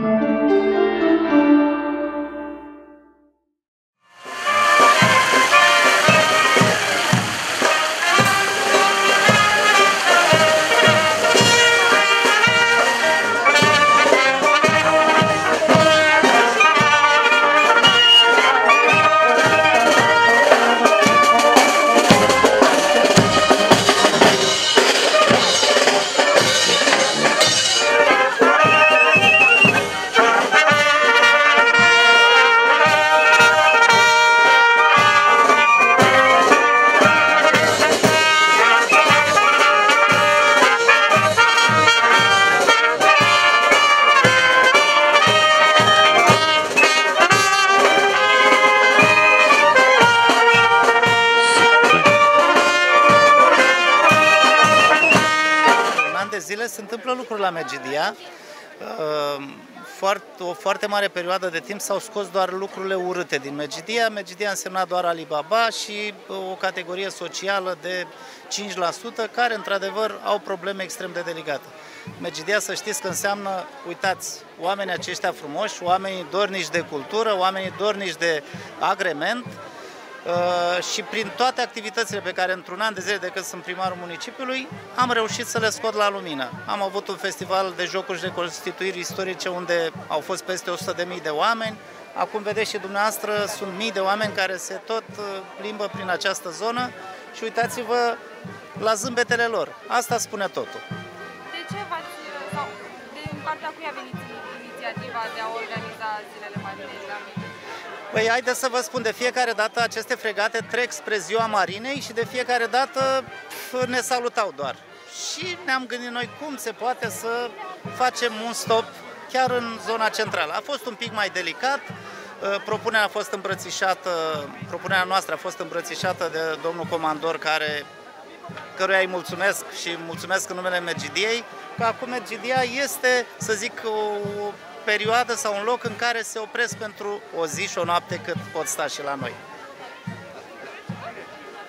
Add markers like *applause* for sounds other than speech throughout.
zile se întâmplă lucruri la Megidia. Ehm, foarte, o foarte mare perioadă de timp s-au scos doar lucrurile urâte din Megidia. Megidia însemna doar Alibaba și o categorie socială de 5% care, într-adevăr, au probleme extrem de delicate. Megidia, să știți că înseamnă, uitați, oamenii aceștia frumoși, oamenii dornici de cultură, oamenii dornici de agrement, Uh, și prin toate activitățile pe care într-un an de zile de când sunt primarul municipiului, am reușit să le scot la lumină. Am avut un festival de jocuri și de constituiri istorice unde au fost peste 100.000 de oameni. Acum vedeți și dumneavoastră, sunt mii de oameni care se tot uh, plimbă prin această zonă și uitați-vă la zâmbetele lor. Asta spune totul. De ce v-ați, sau din partea cui a venit inițiativa de a organiza zilele marinei la Păi haideți să vă spun, de fiecare dată aceste fregate trec spre ziua marinei și de fiecare dată pf, ne salutau doar. Și ne-am gândit noi cum se poate să facem un stop chiar în zona centrală. A fost un pic mai delicat, uh, propunerea a fost îmbrățișată, propunerea noastră a fost îmbrățișată de domnul comandor care căruia îi mulțumesc și mulțumesc în numele Mergidiei, că acum Mergidia este, să zic, o, perioadă sau un loc în care se opresc pentru o zi și o noapte cât pot sta și la noi.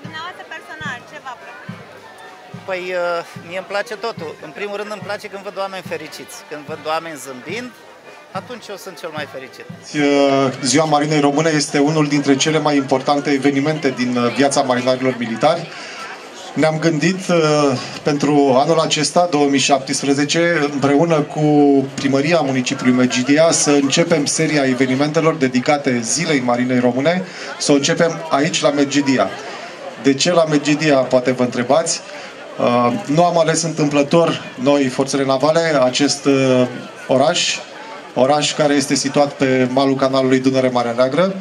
Dumneavoastră personal, ce v-a plăcut? Păi, uh, mie îmi place totul. În primul rând îmi place când văd oameni fericiți, când văd oameni zâmbind, atunci eu sunt cel mai fericit. Uh, Ziua Marinei Române este unul dintre cele mai importante evenimente din uh, viața marinarilor militari. Ne-am gândit uh, pentru anul acesta, 2017, împreună cu Primăria Municipiului Megidia, să începem seria evenimentelor dedicate Zilei Marinei Române, să o începem aici la Megidia. De ce la Megidia, poate vă întrebați? Uh, nu am ales întâmplător noi, forțele navale, acest uh, oraș, oraș care este situat pe malul canalului Dunăre-Marea Neagră.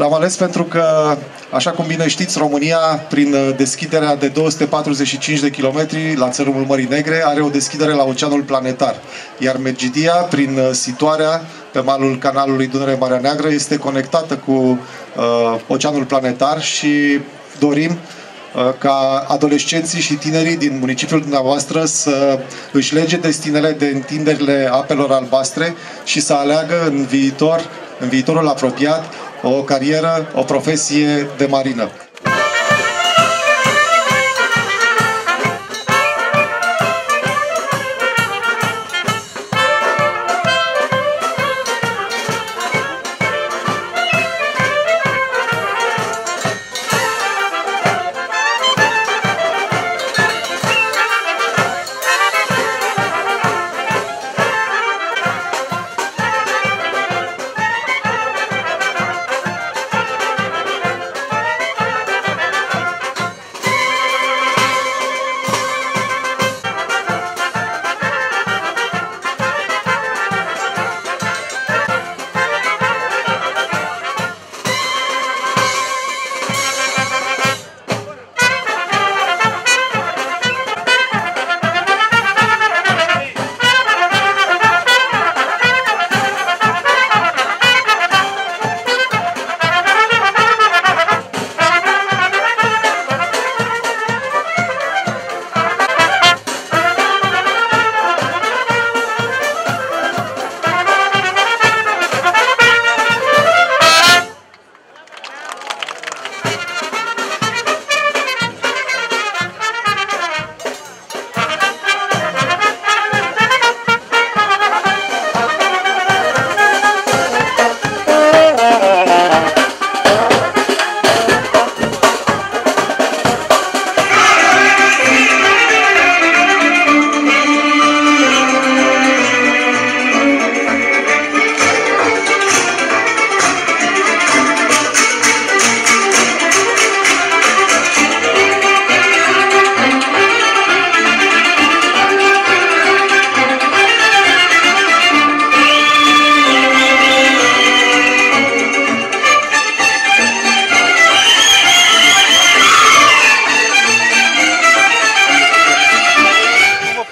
L-am ales pentru că, așa cum bine știți, România, prin uh, deschiderea de 245 de kilometri la țărmul Mării Negre, are o deschidere la Oceanul Planetar. Iar Megidia, prin uh, situarea pe malul canalului Dunăre-Marea Neagră, este conectată cu uh, Oceanul Planetar și dorim uh, ca adolescenții și tinerii din municipiul dumneavoastră să își lege destinele de întinderile apelor albastre și să aleagă în viitor, în viitorul apropiat, o carieră, o profesie de marină.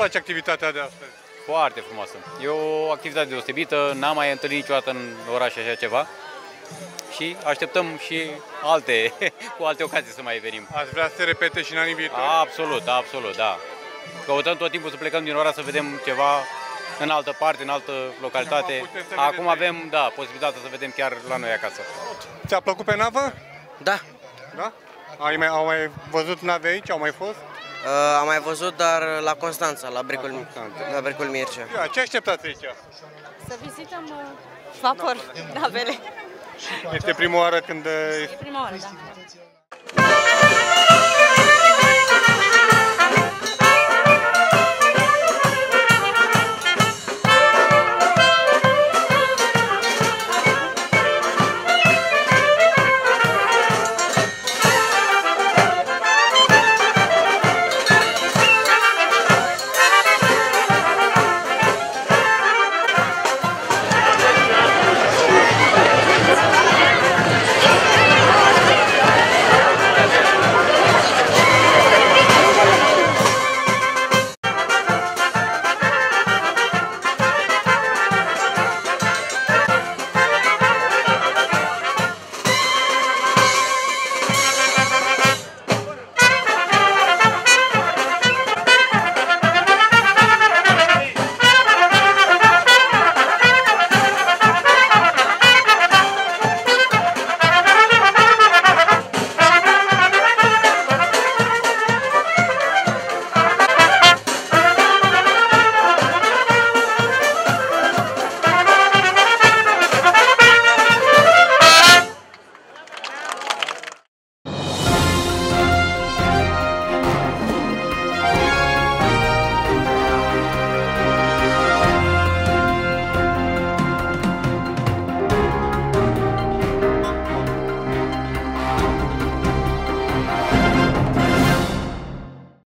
Activitatea de astăzi? Foarte frumoasă. E o activitate deosebită, n-am mai întâlnit niciodată în oraș așa ceva și așteptăm și alte, *laughs* cu alte ocazii să mai venim. Ați vrea să se repete și în anii viitori? Absolut, absolut, da. Căutăm tot timpul să plecăm din oraș să vedem ceva în altă parte, în altă localitate. Acum puteți să Acum vedeți avem, da, posibilitatea să vedem chiar la noi acasă. Ți-a plăcut pe navă? Da, Da? Ai mai, au mai văzut nave aici? Au mai fost? Uh, am mai văzut, dar la Constanța, la Brecul, Constanța. la Brecul Mircea. Ia, ce așteptați aici? Să vizităm uh, vapor, navele. Este prima oară când E prima oară, da.